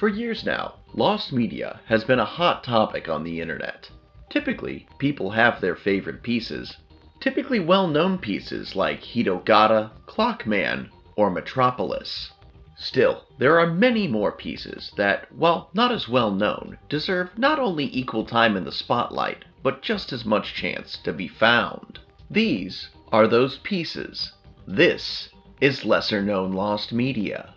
For years now, lost media has been a hot topic on the internet. Typically, people have their favorite pieces, typically well known pieces like Hitogata, Clockman, or Metropolis. Still, there are many more pieces that, while not as well known, deserve not only equal time in the spotlight, but just as much chance to be found. These are those pieces. This is lesser known lost media.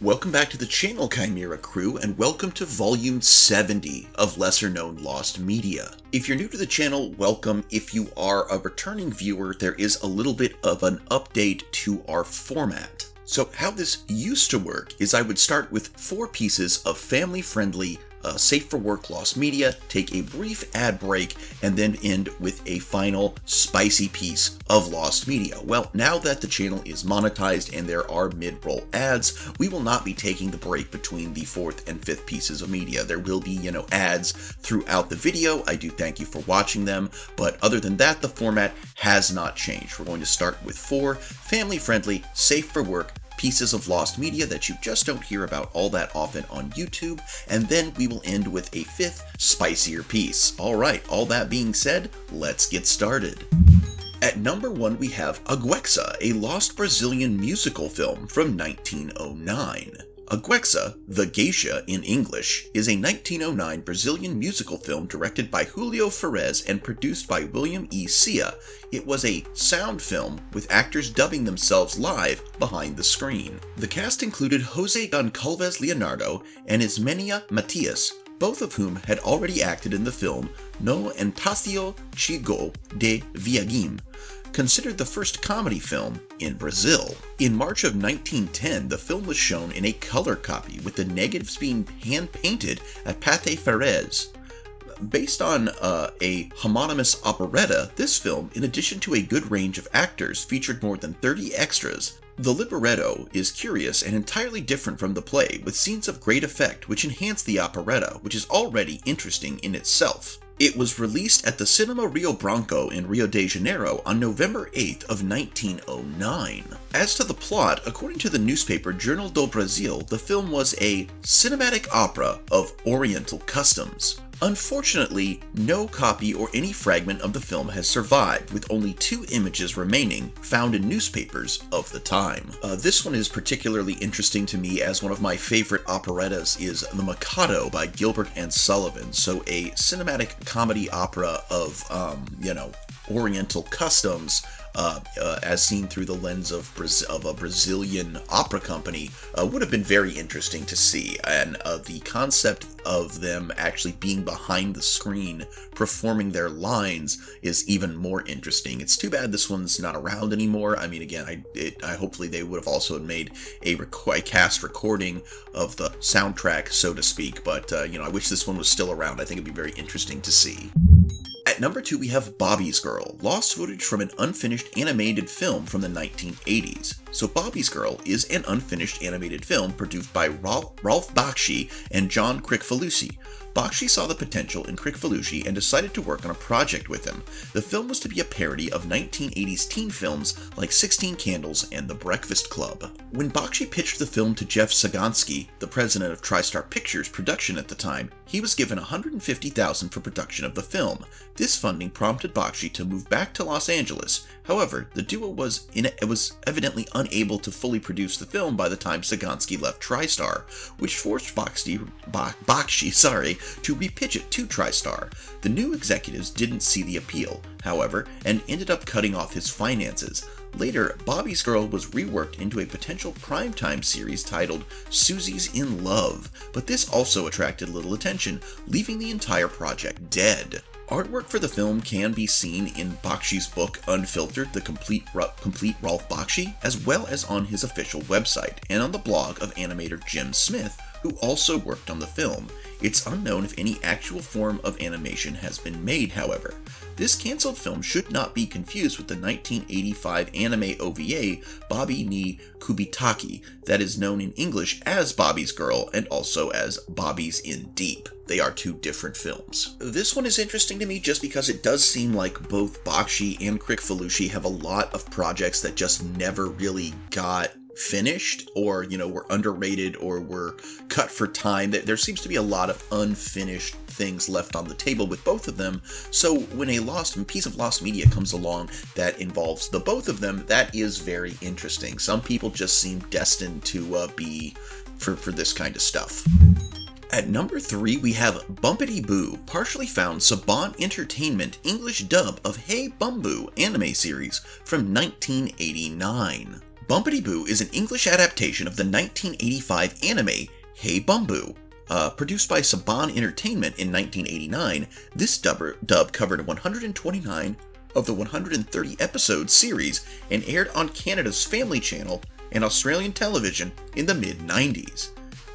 Welcome back to the channel, Chimera crew, and welcome to volume 70 of Lesser Known Lost Media. If you're new to the channel, welcome. If you are a returning viewer, there is a little bit of an update to our format. So how this used to work is I would start with four pieces of family-friendly uh, safe for work lost media, take a brief ad break, and then end with a final spicy piece of lost media. Well, now that the channel is monetized and there are mid-roll ads, we will not be taking the break between the fourth and fifth pieces of media. There will be, you know, ads throughout the video. I do thank you for watching them, but other than that, the format has not changed. We're going to start with four family-friendly, safe for work, pieces of lost media that you just don't hear about all that often on YouTube, and then we will end with a fifth, spicier piece. Alright, all that being said, let's get started. At number one, we have A Gueixa, a lost Brazilian musical film from 1909. A Gueixa, The Geisha in English, is a 1909 Brazilian musical film directed by Julio Ferrez and produced by William E. Sia. It was a sound film with actors dubbing themselves live behind the screen. The cast included Jose Goncalves Leonardo and Ismenia Matias, both of whom had already acted in the film No Entacio Chigo de Viagem, considered the first comedy film in Brazil. In March of 1910, the film was shown in a color copy with the negatives being hand-painted at Pathé Ferrez. Based on uh, a homonymous operetta, this film, in addition to a good range of actors, featured more than 30 extras. The libretto is curious and entirely different from the play, with scenes of great effect which enhance the operetta, which is already interesting in itself. It was released at the Cinema Rio Branco in Rio de Janeiro on November 8th of 1909. As to the plot, according to the newspaper Jornal do Brasil, the film was a cinematic opera of Oriental customs. Unfortunately, no copy or any fragment of the film has survived, with only two images remaining found in newspapers of the time. Uh, this one is particularly interesting to me as one of my favorite operettas is The Mikado by Gilbert and Sullivan, so a cinematic comedy opera of, um, you know, Oriental customs uh, uh, as seen through the lens of, of a Brazilian opera company, uh, would have been very interesting to see. And uh, the concept of them actually being behind the screen performing their lines is even more interesting. It's too bad this one's not around anymore. I mean, again, I, it, I hopefully they would have also made a, a, cast recording of the soundtrack, so to speak. But uh, you know, I wish this one was still around. I think it'd be very interesting to see. At number 2 we have Bobby's Girl, lost footage from an unfinished animated film from the 1980s. So Bobby's Girl is an unfinished animated film produced by Ralph, Bakshi and John Kricfalusi, Bakshi saw the potential in Kricfalusi and decided to work on a project with him. The film was to be a parody of 1980s teen films like 16 Candles and The Breakfast Club. When Bakshi pitched the film to Jeff Sagansky, the president of TriStar Pictures production at the time, he was given 150,000 for production of the film. This funding prompted Bakshi to move back to Los Angeles. However, the duo was, in, was evidently unable to fully produce the film by the time Sagansky left TriStar, which forced Bakshi, Bakshi sorry, to repitch it to TriStar. The new executives didn't see the appeal, however, and ended up cutting off his finances. Later, Bobby's Girl was reworked into a potential primetime series titled Susie's in Love, but this also attracted little attention, leaving the entire project dead. Artwork for the film can be seen in Bakshi's book Unfiltered, The Complete, Complete Ralph Bakshi, as well as on his official website, and on the blog of animator Jim Smith, who also worked on the film. It's unknown if any actual form of animation has been made, however. This cancelled film should not be confused with the 1985 anime OVA Bobby ni Kubittake that is known in English as Bobby's Girl and also as Bobby's in Deep. They are two different films. This one is interesting to me just because it does seem like both Bakshi and Kricfalusi have a lot of projects that just never really got finished or you know were underrated or were cut for time there seems to be a lot of unfinished things left on the table with both of them. So when a lost piece of lost media comes along that involves the both of them that is very interesting. Some people just seem destined to uh, be for for this kind of stuff. At number 3, we have Bumpity Boo, partially found Saban Entertainment English dub of Hey Bumboo anime series from 1989. Bumpity Boo is an English adaptation of the 1985 anime Hey Bumboo. Uh, produced by Saban Entertainment in 1989, this dub, dub covered 129 of the 130 episode series and aired on Canada's Family Channel and Australian television in the mid 90s.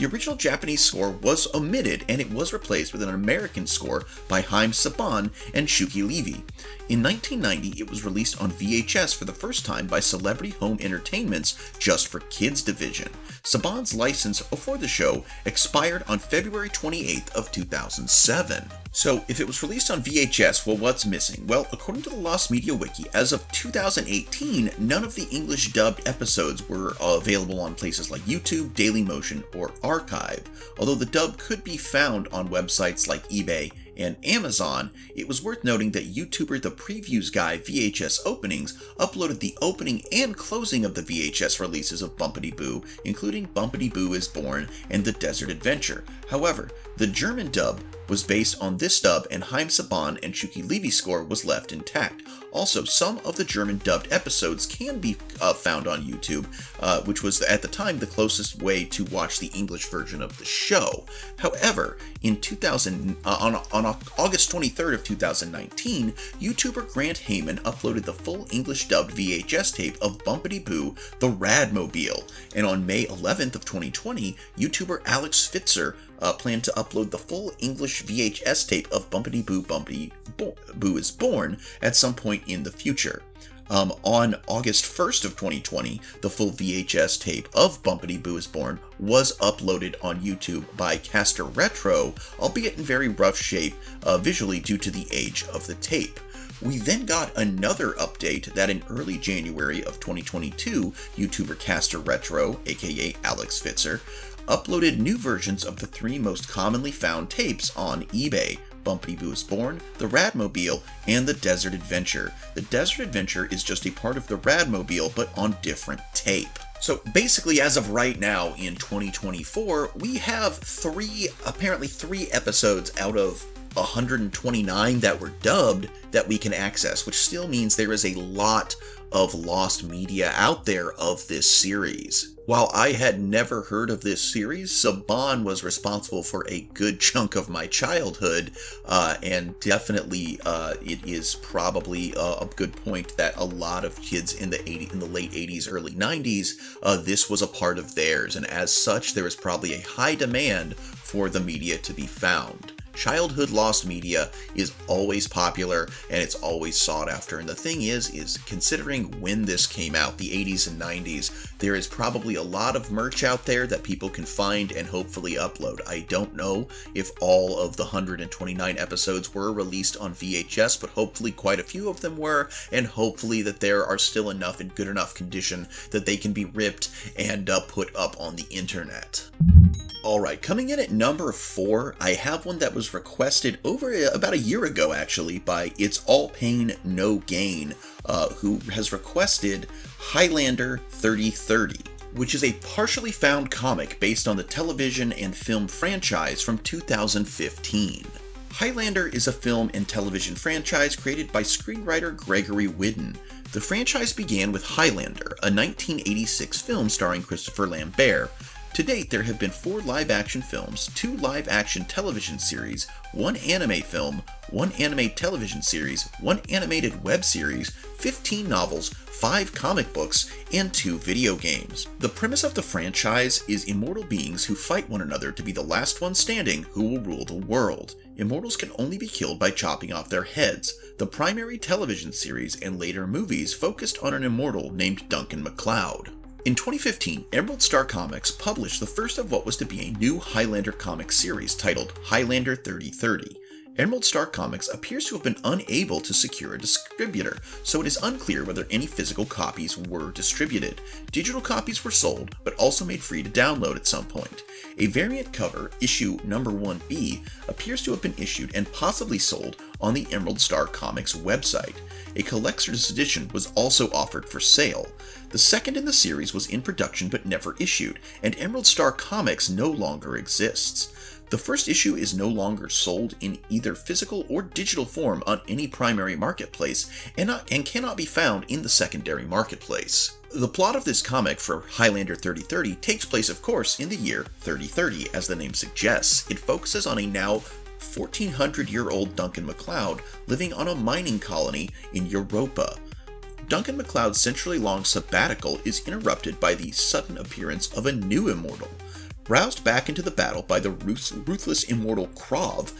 The original Japanese score was omitted and it was replaced with an American score by Haim Saban and Shuki Levy. In 1990, it was released on VHS for the first time by Celebrity Home Entertainment's Just for Kids division. Saban's license for the show expired on February 28th of 2007. So, if it was released on VHS, well, what's missing? Well, according to the Lost Media Wiki, as of 2018, none of the English dubbed episodes were available on places like YouTube, Dailymotion, or Archive, although the dub could be found on websites like eBay and Amazon, it was worth noting that YouTuber The Previews Guy VHS Openings uploaded the opening and closing of the VHS releases of Bumpity Boo, including Bumpity Boo is Born and The Desert Adventure. However, the German dub was based on this dub and Haim Saban and Shuki Levy's score was left intact. Also, some of the German dubbed episodes can be uh, found on YouTube, uh, which was at the time the closest way to watch the English version of the show. However, in 2000, uh, on, on August 23rd of 2019, YouTuber Grant Heyman uploaded the full English dubbed VHS tape of Bumpity Boo, The Radmobile, and on May 11th of 2020, YouTuber Alex Fitzer uh, planned to upload the full English VHS tape of Bumpity Boo Bumpity Bo- Boo is Born at some point in the future. Um, on August 1st of 2020, the full VHS tape of Bumpity Boo is Born was uploaded on YouTube by Caster Retro, albeit in very rough shape uh, visually due to the age of the tape. We then got another update that in early January of 2022, YouTuber Caster Retro, aka Alex Fitzer, uploaded new versions of the three most commonly found tapes on eBay Bumpity Boo is Born, the Radmobile, and the Desert Adventure. The Desert Adventure is just a part of the Radmobile, but on different tape. So basically, as of right now in 2024, we have three, apparently three episodes out of 129 that were dubbed that we can access, which still means there is a lot of lost media out there of this series. While I had never heard of this series, Saban was responsible for a good chunk of my childhood, uh, and definitely uh, it is probably a, a, good point that a lot of kids in the 80, in the late 80s, early 90s, uh, this was a part of theirs, and as such, there was probably a high demand for the media to be found childhood lost media is always popular and it's always sought after. And the thing is, is considering when this came out, the 80s and 90s, there is probably a lot of merch out there that people can find and hopefully upload. I don't know if all of the 129 episodes were released on VHS, but hopefully quite a few of them were, and hopefully that there are still enough in good enough condition that they can be ripped and uh, put up on the internet. Alright, coming in at number 4, I have one that was requested over a, about a year ago actually by It's All Pain No Gain, uh, who has requested Highlander 3030 which is a partially found comic based on the television and film franchise from 2015. Highlander is a film and television franchise created by screenwriter Gregory Widen. The franchise began with Highlander, a 1986 film starring Christopher Lambert, to date, there have been four live action films, two live action television series, one anime film, one anime television series, one animated web series, 15 novels, 5 comic books, and 2 video games. The premise of the franchise is immortal beings who fight one another to be the last one standing who will rule the world. Immortals can only be killed by chopping off their heads. The primary television series and later movies focused on an immortal named Duncan MacLeod. In 2015, Emerald Star Comics published the first of what was to be a new Highlander comic series titled Highlander 3030. Emerald Star Comics appears to have been unable to secure a distributor, so it is unclear whether any physical copies were distributed. Digital copies were sold, but also made free to download at some point. A variant cover, issue number 1B, appears to have been issued and possibly sold on the Emerald Star Comics website. A collector's edition was also offered for sale. The second in the series was in production but never issued, and Emerald Star Comics no longer exists. The first issue is no longer sold in either physical or digital form on any primary marketplace and, not, and cannot be found in the secondary marketplace. The plot of this comic for Highlander 3030 takes place, of course, in the year 3030, as the name suggests. It focuses on a now 1400 year old Duncan MacLeod living on a mining colony in Europa. Duncan MacLeod's century long sabbatical is interrupted by the sudden appearance of a new immortal. Roused back into the battle by the ruthless immortal Krov,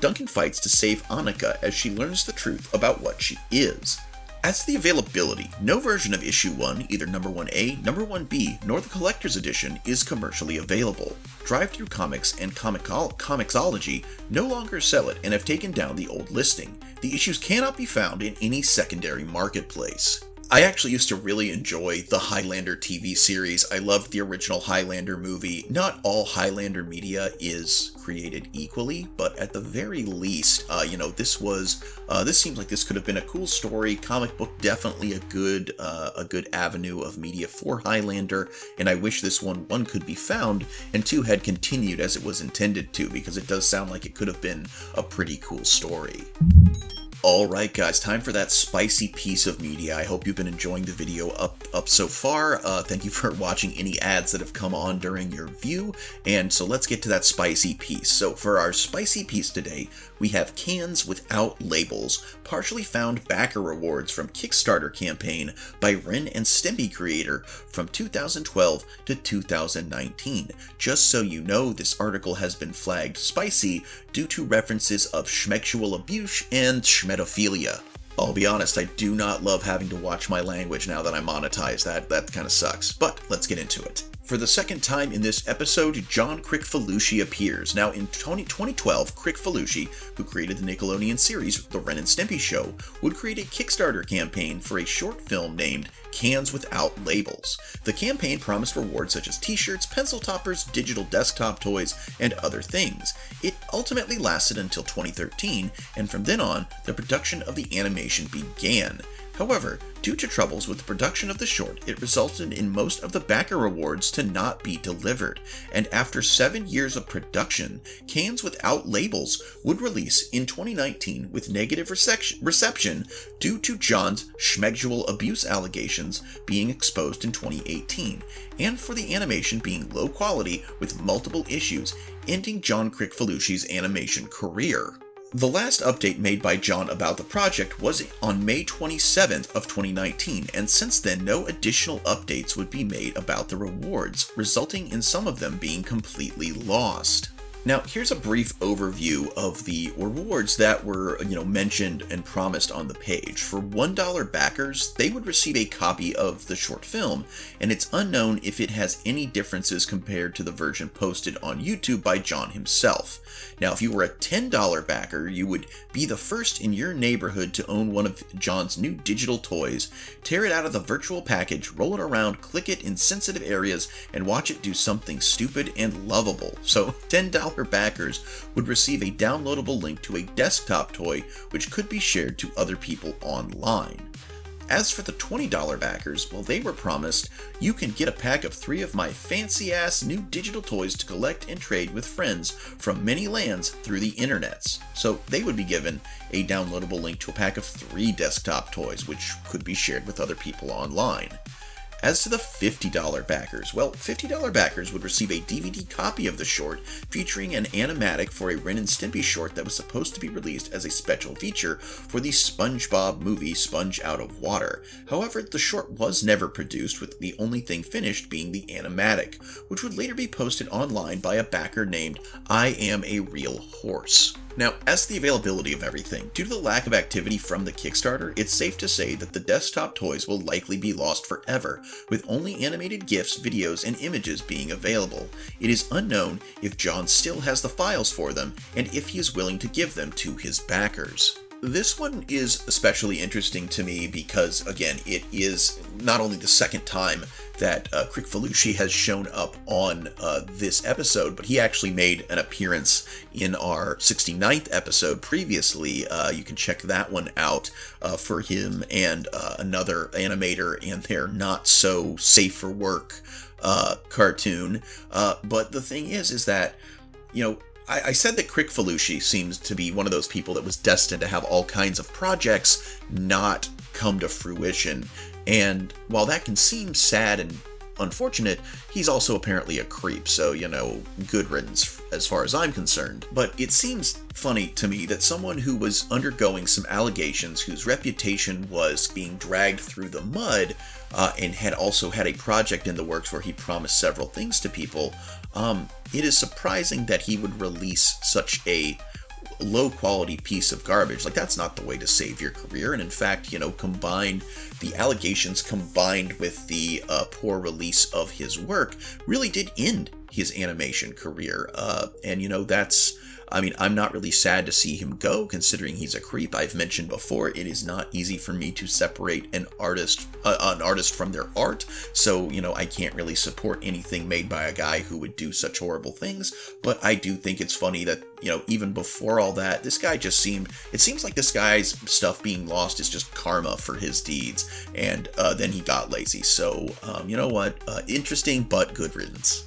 Duncan fights to save Annika as she learns the truth about what she is. As to the availability, no version of issue 1, either number 1A, number 1B, nor the collector's edition, is commercially available. Drive-Thru Comics and Comixology no longer sell it and have taken down the old listing. The issues cannot be found in any secondary marketplace. I actually used to really enjoy the Highlander TV series. I loved the original Highlander movie. Not all Highlander media is created equally, but at the very least, uh, you know, this was uh, this seems like this could have been a cool story. Comic book definitely a good uh, a good avenue of media for Highlander, and I wish this one one could be found and two had continued as it was intended to because it does sound like it could have been a pretty cool story. Alright guys, time for that spicy piece of media. I hope you've been enjoying the video up, up so far. Uh, thank you for watching any ads that have come on during your view. And so let's get to that spicy piece. So for our spicy piece today, we have cans without labels, partially found backer rewards from Kickstarter campaign by Ren and Stimpy creator from 2012 to 2019. Just so you know, this article has been flagged spicy due to references of schmexual abuse and schmedophilia. I'll be honest, I do not love having to watch my language now that I'm monetized. That, that kind of sucks. But let's get into it. For the second time in this episode, John Kricfalusi appears. Now, in 2012, Kricfalusi, who created the Nickelodeon series The Ren and Stimpy Show, would create a Kickstarter campaign for a short film named Cans Without Labels. The campaign promised rewards such as t-shirts, pencil toppers, digital desktop toys, and other things. It ultimately lasted until 2013, and from then on, the production of the animation began. However, due to troubles with the production of the short, it resulted in most of the backer rewards to not be delivered, and after seven years of production, Cans Without Labels would release in 2019 with negative reception due to John's schmegsual abuse allegations being exposed in 2018, and for the animation being low quality with multiple issues, ending John Kricfalusi's animation career. The last update made by John about the project was on May 27th of 2019, and since then no additional updates would be made about the rewards, resulting in some of them being completely lost. Now, here's a brief overview of the rewards that were, you know, mentioned and promised on the page. For $1 backers, they would receive a copy of the short film, and it's unknown if it has any differences compared to the version posted on YouTube by John himself. Now, if you were a $10 backer, you would be the first in your neighborhood to own one of John's new digital toys, tear it out of the virtual package, roll it around, click it in sensitive areas, and watch it do something stupid and lovable. So, $10 backers would receive a downloadable link to a desktop toy which could be shared to other people online. As for the $20 backers, well, they were promised you can get a pack of three of my fancy ass new digital toys to collect and trade with friends from many lands through the internets. So they would be given a downloadable link to a pack of three desktop toys, which could be shared with other people online. As to the $50 backers, well, $50 backers would receive a DVD copy of the short featuring an animatic for a Ren and Stimpy short that was supposed to be released as a special feature for the SpongeBob movie Sponge Out of Water. However, the short was never produced, with the only thing finished being the animatic, which would later be posted online by a backer named I Am a Real Horse. Now, as the availability of everything, due to the lack of activity from the Kickstarter, it's safe to say that the desktop toys will likely be lost forever, with only animated GIFs, videos, and images being available. It is unknown if John still has the files for them, and if he is willing to give them to his backers. This one is especially interesting to me because, again, it is not only the second time that uh, Kricfalusi has shown up on uh, this episode, but he actually made an appearance in our 69th episode previously. Uh, you can check that one out uh, for him and uh, another animator and their not so safe for work uh, cartoon. but the thing is, is that, you know, I, I said that Kricfalusi seems to be one of those people that was destined to have all kinds of projects not come to fruition. And while that can seem sad and unfortunate, he's also apparently a creep, so, you know, good riddance as far as I'm concerned. But it seems funny to me that someone who was undergoing some allegations, whose reputation was being dragged through the mud, uh, and had also had a project in the works where he promised several things to people, um, it is surprising that he would release such a low quality piece of garbage. Like, that's not the way to save your career. And in fact, you know, combined, the allegations combined with the uh, poor release of his work really did end his animation career. Uh, and, you know, that's I mean, I'm not really sad to see him go, considering he's a creep. I've mentioned before, it is not easy for me to separate an artist, uh, an artist from their art. So, you know, I can't really support anything made by a guy who would do such horrible things. But I do think it's funny that, you know, even before all that, this guy just seemed, it seems like this guy's stuff being lost is just karma for his deeds. And uh, then he got lazy. So, um, you know what? Uh, interesting, but good riddance.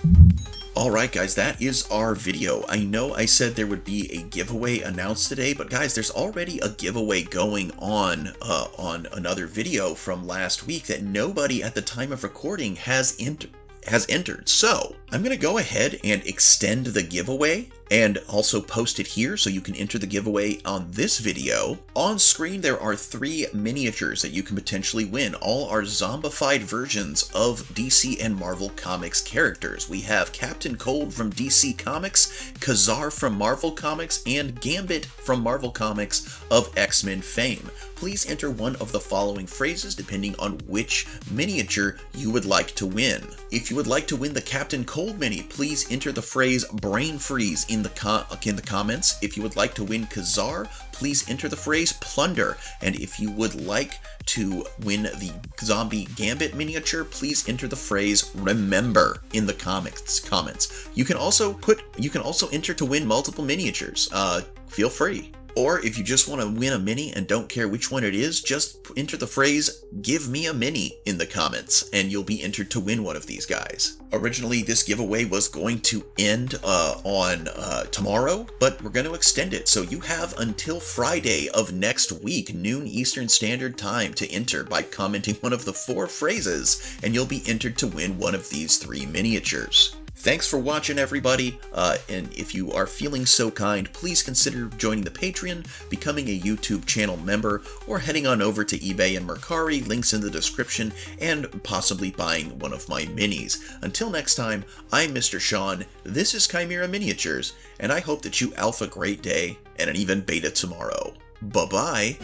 Alright guys, that is our video. I know I said there would be a giveaway announced today, but guys, there's already a giveaway going on uh, on another video from last week that nobody at the time of recording has entered has entered. So I'm going to go ahead and extend the giveaway and also post it here so you can enter the giveaway on this video. On screen, there are three miniatures that you can potentially win. All are zombified versions of DC and Marvel Comics characters. We have Captain Cold from DC Comics, Ka-Zar from Marvel Comics, and Gambit from Marvel Comics of X-Men fame please enter one of the following phrases depending on which miniature you would like to win. If you would like to win the Captain Cold mini, please enter the phrase brain freeze in the, in the comments. If you would like to win Ka-Zar, please enter the phrase plunder. And if you would like to win the zombie gambit miniature, please enter the phrase remember in the comics comments. You can also put you can also enter to win multiple miniatures. Uh, feel free. Or if you just want to win a mini and don't care which one it is, just enter the phrase, give me a mini in the comments, and you'll be entered to win one of these guys. Originally, this giveaway was going to end uh, on uh, tomorrow, but we're going to extend it. So you have until Friday of next week, noon Eastern Standard Time, to enter by commenting one of the four phrases, and you'll be entered to win one of these three miniatures. Thanks for watching, everybody. Uh, and if you are feeling so kind, please consider joining the Patreon, becoming a YouTube channel member, or heading on over to eBay and Mercari, links in the description, and possibly buying one of my minis. Until next time, I'm Mr. Sean, this is Chimera Miniatures, and I hope that you alpha great day and an even beta tomorrow. Bye-bye.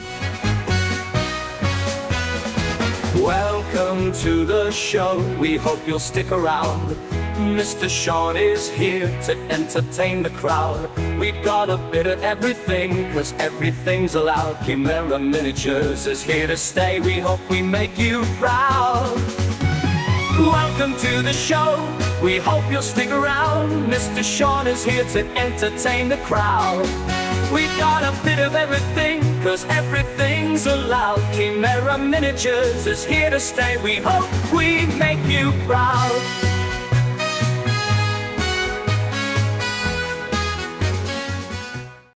Welcome to the show. We hope you'll stick around. Mr. Sean is here to entertain the crowd. We've got a bit of everything, cause everything's allowed. Chimera Miniatures is here to stay. We hope we make you proud. Welcome to the show. We hope you'll stick around. Mr. Sean is here to entertain the crowd. We've got a bit of everything, cause everything's allowed. Chimera Miniatures is here to stay. We hope we make you proud.